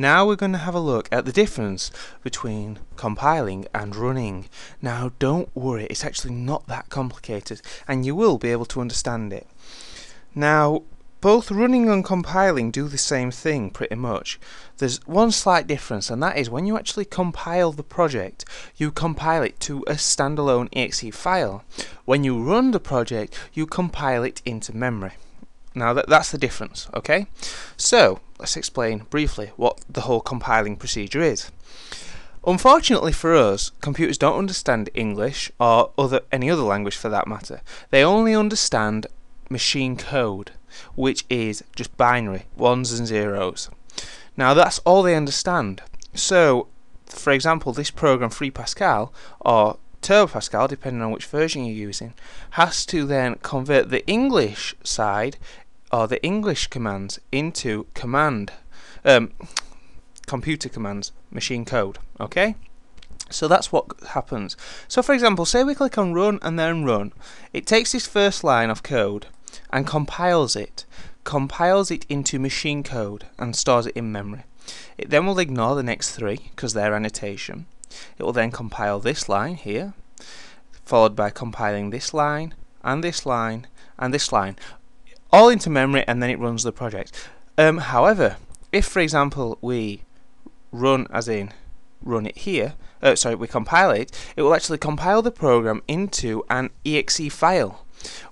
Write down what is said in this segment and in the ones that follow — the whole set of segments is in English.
Now we're going to have a look at the difference between compiling and running. Now don't worry, it's actually not that complicated and you will be able to understand it. Now both running and compiling do the same thing pretty much. There's one slight difference and that is when you actually compile the project, you compile it to a standalone exe file. When you run the project, you compile it into memory. Now that, that's the difference, okay? So, let's explain briefly what the whole compiling procedure is. Unfortunately for us, computers don't understand English or other any other language for that matter. They only understand machine code, which is just binary, ones and zeros. Now that's all they understand. So, for example, this program Free Pascal or Turbo Pascal, depending on which version you're using, has to then convert the English side or the English commands into command, um, computer commands, machine code. Okay? So that's what happens. So for example, say we click on run and then run. It takes this first line of code and compiles it. Compiles it into machine code and stores it in memory. It then will ignore the next three because they're annotation. It will then compile this line here, followed by compiling this line, and this line, and this line, all into memory, and then it runs the project. Um, however, if for example we run as in run it here, uh, sorry, we compile it, it will actually compile the program into an exe file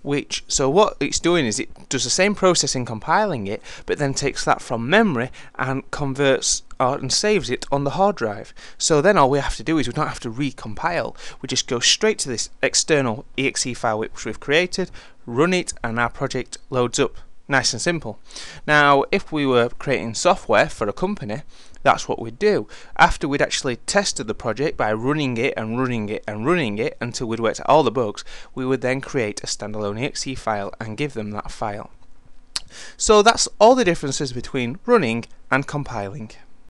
which so what it's doing is it does the same process in compiling it but then takes that from memory and converts uh, and saves it on the hard drive. So then all we have to do is we don't have to recompile. We just go straight to this external exe file which we've created run it and our project loads up nice and simple now if we were creating software for a company that's what we'd do. After we'd actually tested the project by running it and running it and running it until we'd worked out all the bugs, we would then create a standalone exe file and give them that file. So that's all the differences between running and compiling.